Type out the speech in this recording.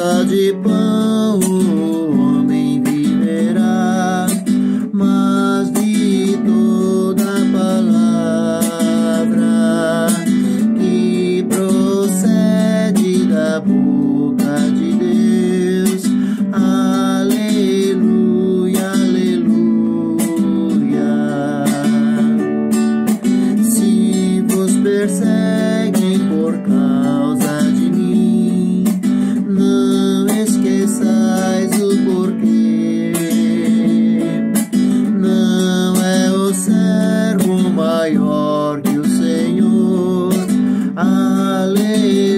de pão o homem viverá, mas de toda palavra que procede da boca de Deus. Aleluia, aleluia. Se vos perseguem Aleluia.